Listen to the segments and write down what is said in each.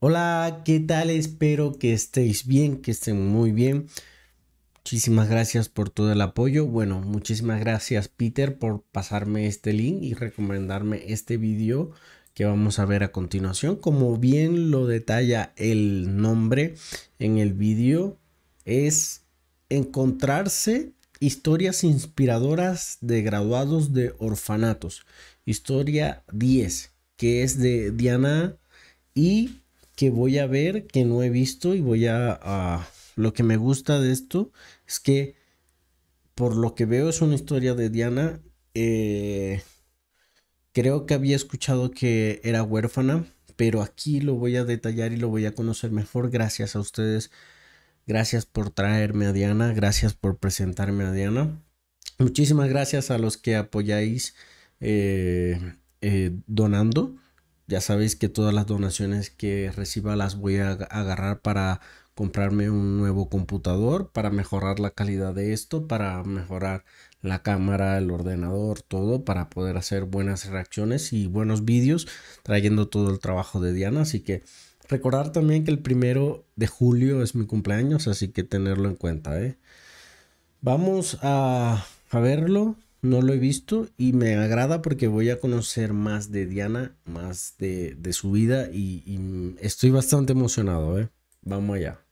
Hola, ¿qué tal? Espero que estéis bien, que estén muy bien. Muchísimas gracias por todo el apoyo. Bueno, muchísimas gracias Peter por pasarme este link y recomendarme este vídeo que vamos a ver a continuación. Como bien lo detalla el nombre en el vídeo, es encontrarse historias inspiradoras de graduados de orfanatos. Historia 10, que es de Diana y que voy a ver, que no he visto y voy a, Lo que me gusta de esto es que por lo que veo es una historia de Diana. Eh, creo que había escuchado que era huérfana, pero aquí lo voy a detallar y lo voy a conocer mejor gracias a ustedes. Gracias por traerme a Diana, gracias por presentarme a Diana. Muchísimas gracias a los que apoyáis eh, eh, donando. Ya sabéis que todas las donaciones que reciba las voy a agarrar para comprarme un nuevo computador, para mejorar la calidad de esto, para mejorar la cámara, el ordenador, todo, para poder hacer buenas reacciones y buenos vídeos, trayendo todo el trabajo de Diana. Así que recordar también que el primero de julio es mi cumpleaños, así que tenerlo en cuenta. ¿eh? Vamos a, a verlo no lo he visto y me agrada porque voy a conocer más de Diana, más de, su vida y, y, estoy bastante emocionado, ¿eh? Vamos allá.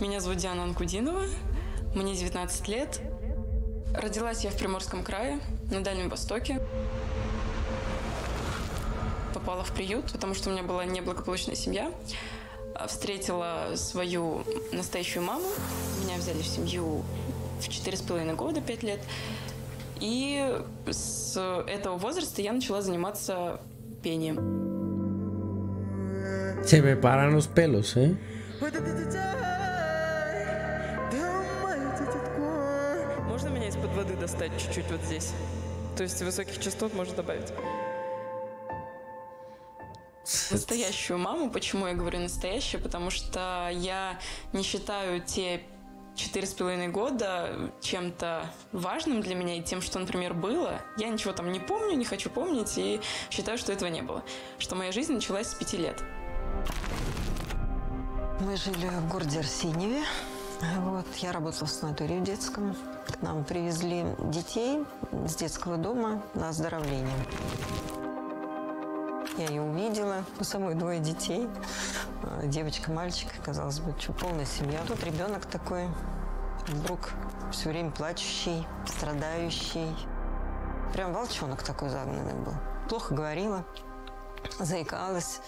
Меня зовут Диана Анкудинова, мне 19 лет. Родилась я в Приморском крае, на Дальнем Востоке. Попала в приют, потому что у меня была неблагополучная семья. Встретила свою настоящую маму. Меня взяли в семью в четыре с половиной года, пять лет. И с этого возраста я начала заниматься пением. Se me paran los pelos, ¿eh? Можно меня из-под воды достать чуть-чуть вот здесь? То есть высоких частот можно добавить. Настоящую маму. Почему я говорю настоящую? Потому что я не считаю те четыре с половиной года чем-то важным для меня и тем, что, например, было. Я ничего там не помню, не хочу помнить и считаю, что этого не было. Что моя жизнь началась с пяти лет. Мы жили в городе Арсеньеве. Вот, я работала в санатории в детском. К нам привезли детей с детского дома на оздоровление. Я ее увидела. У самой двое детей. Девочка, мальчик. Казалось бы, что полная семья. Тут ребенок такой. Вдруг все время плачущий, страдающий. Прям волчонок такой загнанный был. Плохо говорила, заикалась.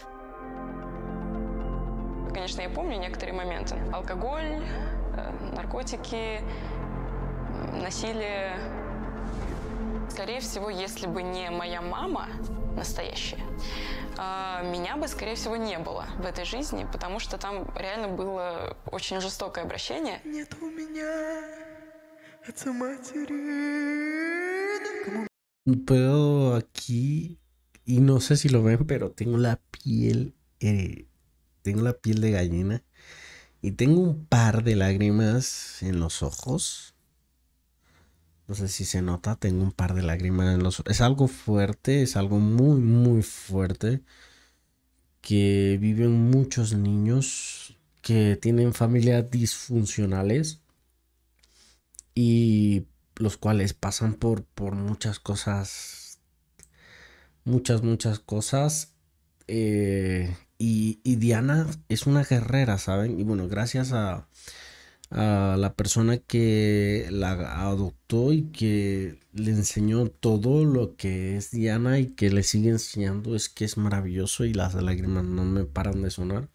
Конечно, я помню некоторые моменты. Алкоголь, наркотики, насилие. Скорее всего, если бы не моя мама настоящая, меня бы, скорее всего, не было в этой жизни, потому что там реально было очень жестокое обращение. Нет у меня отца матери. Puedo aquí, y no sé si lo ven, pero tengo la piel, eh, tengo la piel de gallina y tengo un par de lágrimas en los ojos. No sé si se nota, tengo un par de lágrimas en los ojos. Es algo fuerte, es algo muy, muy fuerte. Que viven muchos niños que tienen familias disfuncionales. Y los cuales pasan por, por muchas cosas. Muchas, muchas cosas. Eh, y, Diana es una guerrera, ¿saben? Y bueno, gracias a, a la persona que la adoptó y que le enseñó todo lo que es Diana y que le sigue enseñando es que es maravilloso y las lágrimas no me paran de sonar.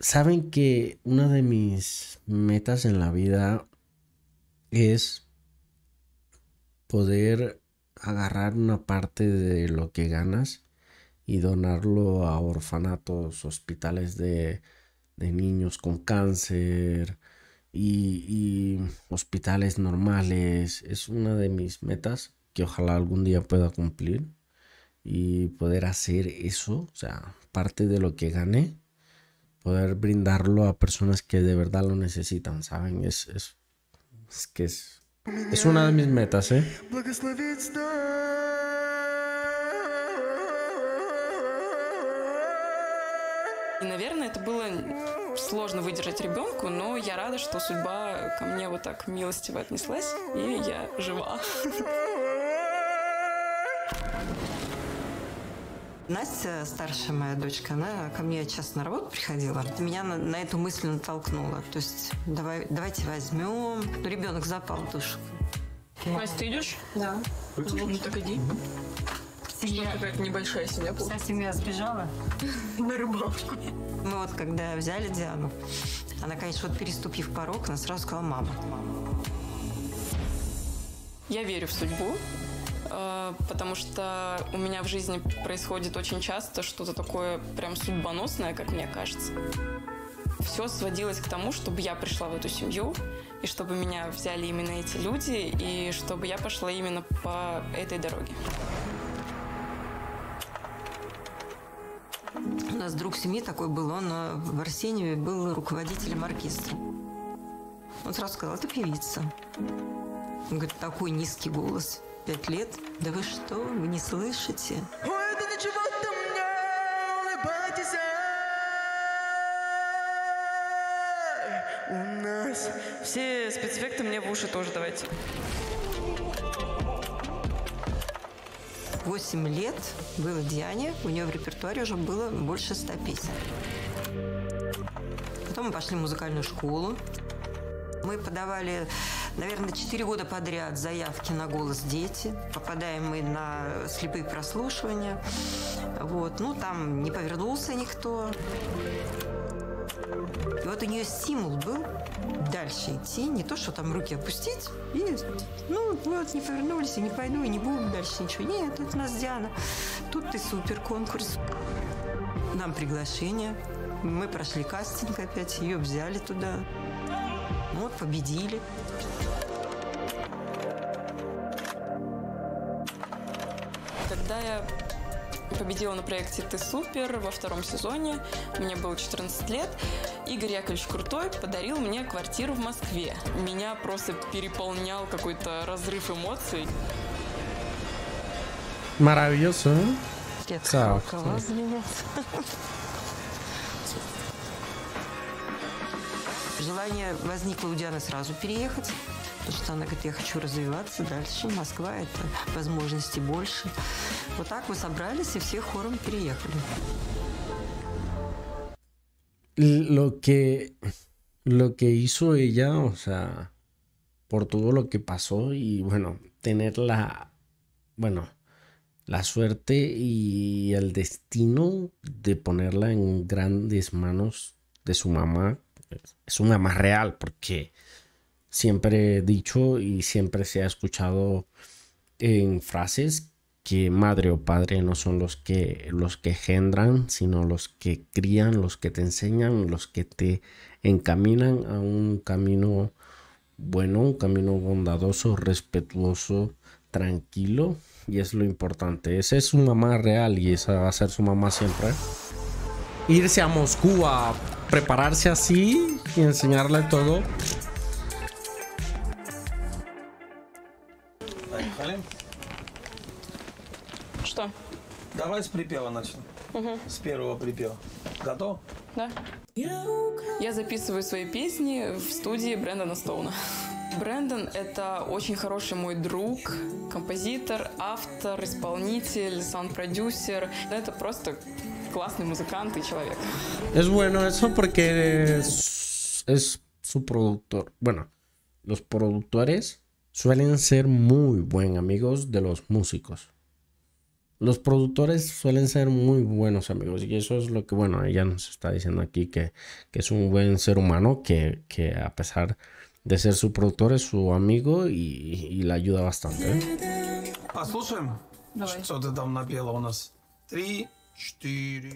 Saben que una de mis metas en la vida es poder agarrar una parte de lo que ganas y donarlo a orfanatos, hospitales de, niños con cáncer y, y, hospitales normales. Es una de mis metas que ojalá algún día pueda cumplir y poder hacer eso, o sea, parte de lo que gane, poder brindarlo a personas que de verdad lo necesitan, ¿saben? Es, es, es que es, es una de mis metas, ¿eh? И, наверное, это было сложно выдержать ребенку, но я рада, что судьба ко мне вот так милостиво отнеслась, и я жива. Настя, старшая моя дочка, она ко мне часто на работу приходила. Меня на, на эту мысль натолкнула. То есть давай, давайте возьмем. Ну, ребенок запал в душу. Настя, ты идешь? Да. Ну так иди. Семья, какая-то небольшая семья. вся семья сбежала. На рыбалку. Мы вот когда взяли Диану, она, конечно, вот переступив порог, она сразу сказала «мама». Я верю в судьбу, э, потому что у меня в жизни происходит очень часто что-то такое прям судьбоносное, как мне кажется. Все сводилось к тому, чтобы я пришла в эту семью, и чтобы меня взяли именно эти люди, и чтобы я пошла именно по этой дороге. Нас друг семьи такой был, он э, в Арсеньеве был руководителем оркестра. Он сразу сказал, это певица. Он говорит, такой низкий голос. Пять лет. Да вы что, вы не слышите? Ой, да ничего ты мне улыбайтесь. У нас Все спецэффекты мне в уши тоже давайте. 8 лет было Диане, у нее в репертуаре уже было больше 100 песен. Потом мы пошли в музыкальную школу. Мы подавали, наверное, 4 года подряд заявки на «Голос дети». Попадаем мы на слепые прослушивания. Вот. Ну, там не повернулся никто. Нее стимул был дальше идти, не то, что там руки опустить и, ну, вот, не повернулись, и не пойду, и не буду дальше ничего. Нет, у нас Диана. Тут ты супер конкурс. Нам приглашение. Мы прошли кастинг опять, ее взяли туда. Вот, победили. Победила на проекте «Ты супер» во втором сезоне. Мне было 14 лет. Игорь Яковлевич Крутой подарил мне квартиру в Москве. Меня просто переполнял какой-то разрыв эмоций. Maravilloso, колокола звенят. Желание возникло у Дианы сразу переехать, потому что она говорит, я хочу развиваться дальше. Москва – это возможностей больше. Вот так мы собрались и все хором переехали. Lo que, lo que hizo ella, o sea, por todo lo que pasó y bueno, tener la, bueno, la suerte y el destino de ponerla en grandes manos de su mamá, es una mamá real, porque siempre he dicho y siempre se ha escuchado en frases que madre o padre no son los que los que engendran, sino los que crían, los que te enseñan, los que te encaminan a un camino bueno, un camino bondadoso, respetuoso, tranquilo y es lo importante. Esa es su mamá real y esa va a ser su mamá siempre. Irse a Moscú a prepararse así y enseñarle todo. Что? Давай с припева начнем. С первого припева. Готов? Да? Я записываю свои песни в студии Брэндона Стоуна. Брэндон — это очень хороший мой друг, композитор, автор, исполнитель, саунд-продюсер. Это просто классный музыкант и человек. Es bueno eso porque es su productor. Bueno, los productores suelen ser muy buen amigos de los músicos. Los productores suelen ser muy buenos amigos y eso es lo que, bueno, ella nos está diciendo aquí que, que es un buen ser humano que, que, a pesar de ser su productor es su amigo y, y le ayuda bastante. ¿eh? Послушаем, Давай. что ты там напела у нас. Три, четыре.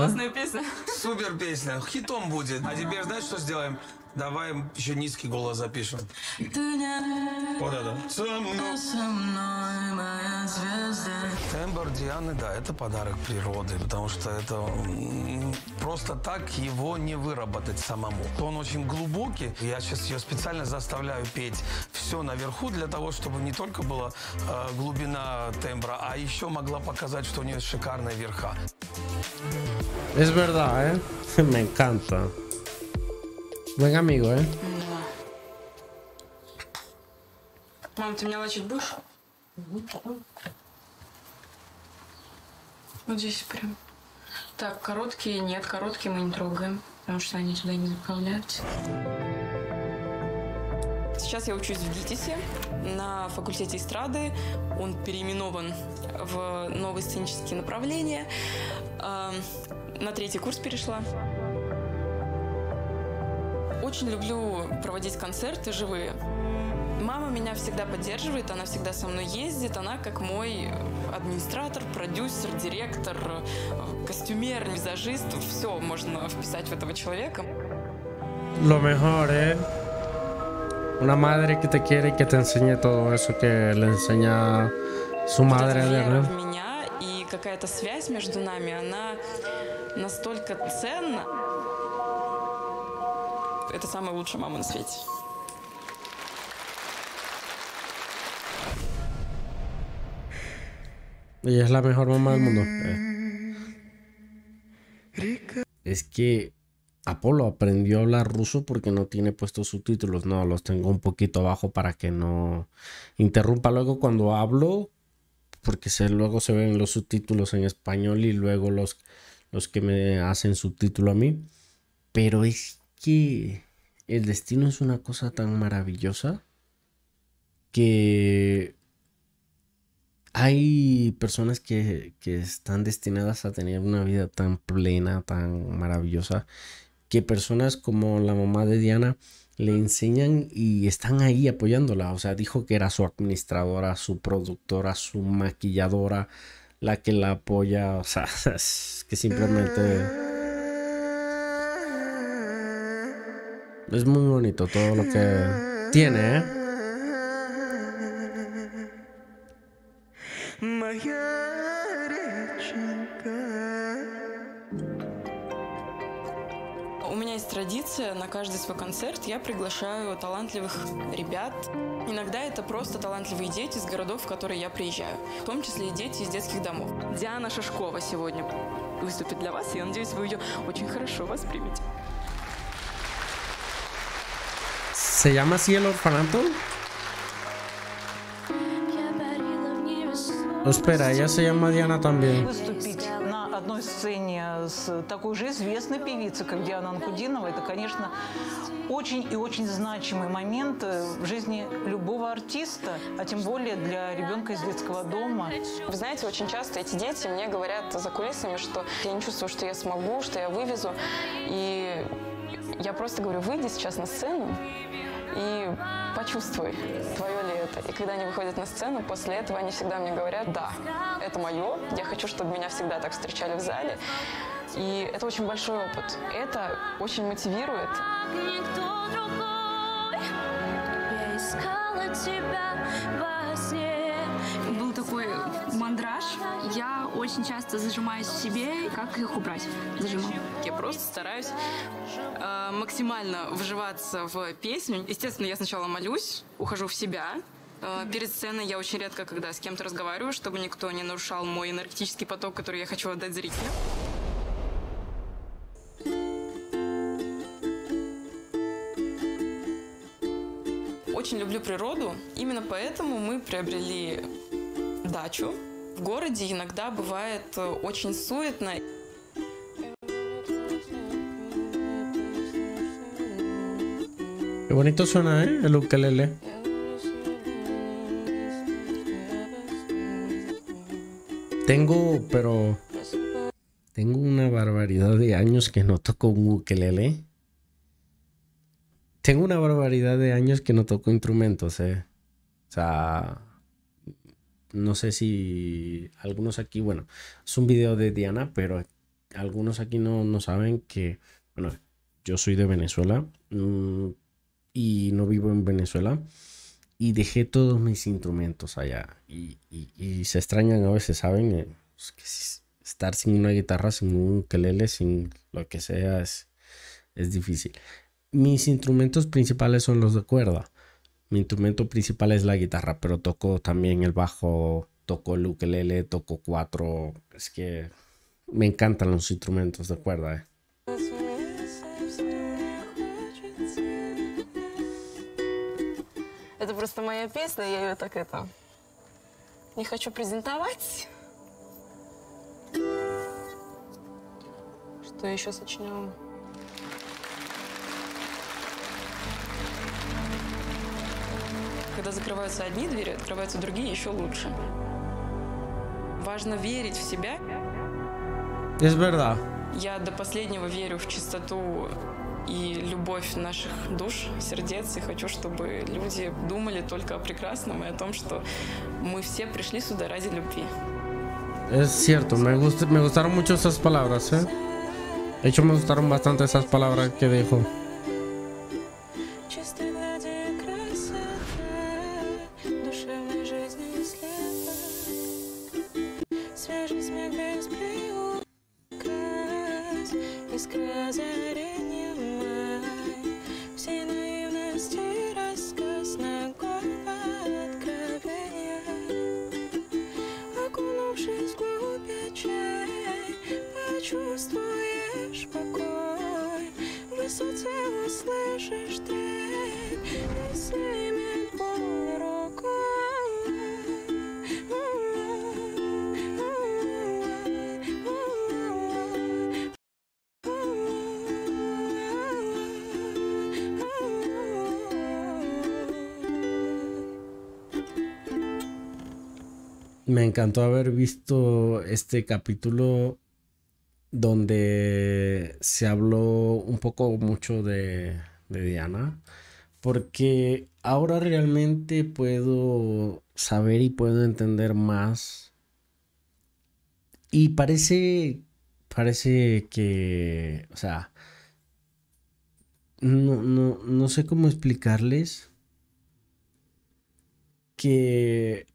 ¿eh? Классная песня. Супер песня, хитом будет. А теперь знаешь, что сделаем? Давай еще низкий голос запишем. Вот это. Со мной. Тембр Дианы, да, это подарок природы, потому что это просто так его не выработать самому. Он очень глубокий. Я сейчас ее специально заставляю петь все наверху для того, чтобы не только была э, глубина тембра, а еще могла показать, что у нее шикарные верха. Es verdad, ¿eh? Me encanta. Buen amigo, ¿eh? Мам, ты меня лечить будешь? Вот здесь прям. Так, короткие нет, короткие мы не трогаем, потому что они туда не направляются. Сейчас я учусь в ГИТИСе на факультете эстрады. Он переименован в новые сценические направления. А, На третий курс перешла. Очень люблю проводить концерты живые. Меня всегда поддерживает, она всегда со мной ездит, она как мой администратор, продюсер, директор, э, костюмер, визажист, все можно вписать в этого человека. Lo mejor, ¿eh? Una madre que te quiere y que te enseñe todo eso que le enseña su madre. ¿verdad? меня и какая-то связь между нами, она настолько ценна. Это самая лучшая мама на свете. Ella es la mejor mamá del mundo. Eh. Es que Apolo aprendió a hablar ruso porque no tiene puestos subtítulos. No, los tengo un poquito abajo para que no interrumpa luego cuando hablo. Porque se, luego se ven los subtítulos en español y luego los, los que me hacen subtítulo a mí. Pero es que el destino es una cosa tan maravillosa que hay personas que, que están destinadas a tener una vida tan plena, tan maravillosa, que personas como la mamá de Diana le enseñan y están ahí apoyándola. O sea, dijo que era su administradora, su productora, su maquilladora, la que la apoya. O sea, que simplemente... Es muy bonito todo lo que tiene, ¿eh? Традиция, на каждый свой концерт я приглашаю талантливых ребят. Иногда это просто талантливые дети из городов, в которые я приезжаю, в том числе и дети из детских домов. Диана Шашкова сегодня выступит для вас, и я надеюсь, вы ее очень хорошо воспримете. ¿Se llama así el orfanato? Espera, ella se llama Diana también. Одной сцене с такой же известной певицей, как Диана Анкудинова, это, конечно, очень и очень значимый момент в жизни любого артиста, а тем более для ребенка из детского дома. Вы знаете, очень часто эти дети мне говорят за кулисами, что я не чувствую, что я смогу, что я вывезу. И я просто говорю, выйди сейчас на сцену и почувствуй, твое. И когда они выходят на сцену, после этого они всегда мне говорят, да, это мое, я хочу, чтобы меня всегда так встречали в зале. И это очень большой опыт. Это очень мотивирует. никто другой. Я искала тебя во сне. был такой мандраж. Я очень часто зажимаюсь в себе. Как их убрать? Зажимом. Я просто стараюсь э, максимально вживаться в песню. Естественно, я сначала молюсь, ухожу в себя, Перед сценой я очень редко, когда с кем-то разговариваю, чтобы никто не нарушал мой энергетический поток, который я хочу отдать зрителю. Очень люблю природу. Именно поэтому мы приобрели дачу. В городе иногда бывает э, очень суетно. Qué bonito suena, ¿eh? El ukelele. Tengo, pero... Tengo una barbaridad de años que no toco un ukelele. Tengo una barbaridad de años que no toco instrumentos, ¿eh? O sea... No sé si algunos aquí, bueno, es un video de Diana, pero algunos aquí no, no saben que, bueno, yo soy de Venezuela. mm, y no vivo en Venezuela. Y dejé todos mis instrumentos allá. Y, y- se extrañan a veces, ¿saben? Eh, es que estar sin una guitarra, sin un ukelele, sin lo que sea, es, es difícil. Mis instrumentos principales son los de cuerda. Mi instrumento principal es la guitarra, pero toco también el bajo, toco el ukelele, toco cuatro. Es que me encantan los instrumentos de cuerda. eh. Просто моя песня, я ее так это... Не хочу презентовать. Что я еще сочиняла? Когда закрываются одни двери, открываются другие еще лучше. Важно верить в себя. Es verdad. Я до последнего верю в чистоту и любовь наших душ, сердец, и хочу, чтобы люди думали только о прекрасном и о том, что мы все пришли сюда ради любви. Es cierto, me, gust- me gustaron mucho esas palabras, ¿eh? De hecho, me gustaron bastante esas palabras que dijo. Me encantó haber visto este capítulo donde se habló un poco mucho de, Diana, porque ahora realmente puedo saber y puedo entender más. Y parece, parece que, o sea, no, no, no sé cómo explicarles que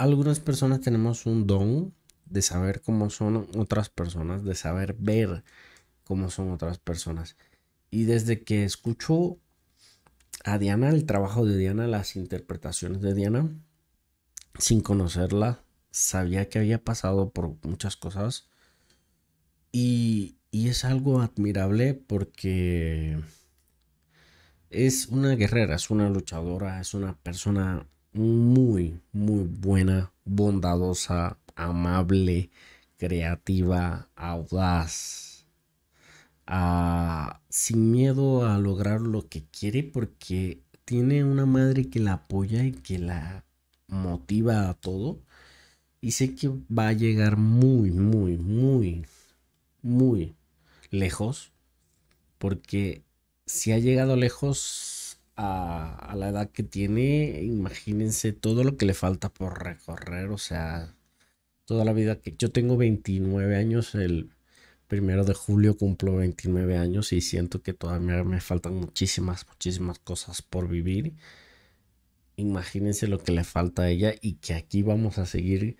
algunas personas tenemos un don de saber cómo son otras personas, de saber ver cómo son otras personas. Y desde que escucho a Diana, el trabajo de Diana, las interpretaciones de Diana, sin conocerla, sabía que había pasado por muchas cosas. Y, y es algo admirable porque es una guerrera, es una luchadora, es una persona muy, muy buena, bondadosa, amable, creativa, audaz, ah, sin miedo a lograr lo que quiere porque tiene una madre que la apoya y que la motiva a todo. Y sé que va a llegar muy, muy, muy, muy lejos. Porque si ha llegado lejos a, la edad que tiene, imagínense todo lo que le falta por recorrer. O sea, toda la vida que yo tengo 29 años, el primero de julio cumplo 29 años y siento que todavía me faltan muchísimas, muchísimas cosas por vivir. Imagínense lo que le falta a ella y que aquí vamos a seguir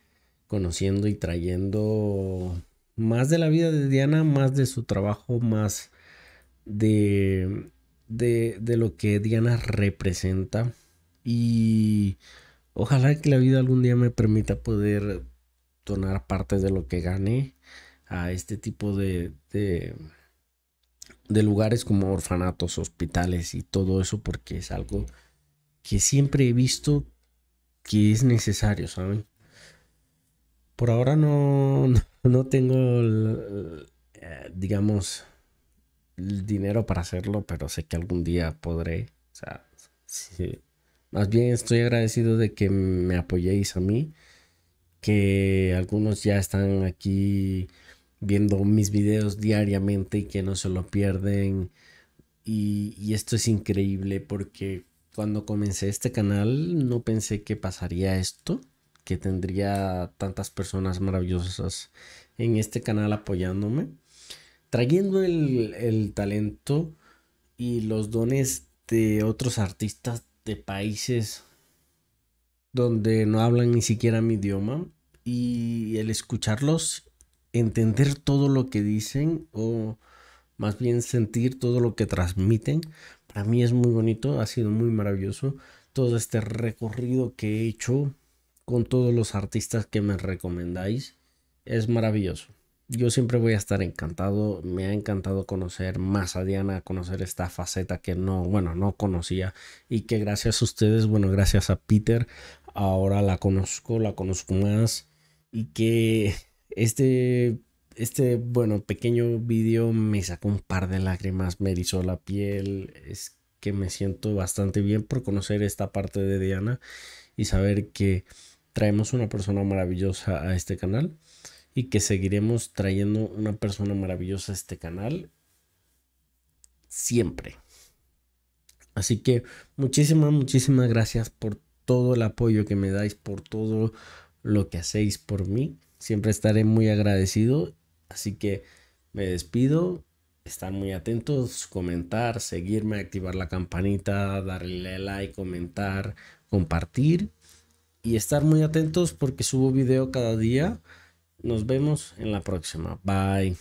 conociendo y trayendo más de la vida de Diana, más de su trabajo, más de, de, de lo que Diana representa. Y ojalá que la vida algún día me permita poder donar parte de lo que gane a este tipo de, de, de lugares como orfanatos, hospitales y todo eso, porque es algo que siempre he visto que es necesario, ¿saben? Por ahora no, no tengo, eh, digamos, el dinero para hacerlo, pero sé que algún día podré. O sea, más bien estoy agradecido de que me apoyéis a mí, que algunos ya están aquí viendo mis videos diariamente y que no se lo pierden. Y, y esto es increíble porque cuando comencé este canal no pensé que pasaría esto, que tendría tantas personas maravillosas en este canal apoyándome, trayendo el, talento y los dones de otros artistas de países donde no hablan ni siquiera mi idioma y el escucharlos, entender todo lo que dicen o más bien sentir todo lo que transmiten, para mí es muy bonito, ha sido muy maravilloso todo este recorrido que he hecho con todos los artistas que me recomendáis. Es maravilloso. Yo siempre voy a estar encantado. Me ha encantado conocer más a Diana, conocer esta faceta que no, bueno, no conocía y que gracias a ustedes, bueno, gracias a Peter, ahora la conozco, la conozco más y que este este, bueno, pequeño vídeo me sacó un par de lágrimas, me erizó la piel. Es que me siento bastante bien por conocer esta parte de Diana y saber que traemos una persona maravillosa a este canal y que seguiremos trayendo una persona maravillosa a este canal siempre. Así que muchísimas, muchísimas gracias por todo el apoyo que me dais, por todo lo que hacéis por mí. Siempre estaré muy agradecido Así que me despido. Estar muy atentos, comentar, seguirme, activar la campanita, darle like, comentar, compartir y estar muy atentos porque subo video cada día. Nos vemos en la próxima. Bye.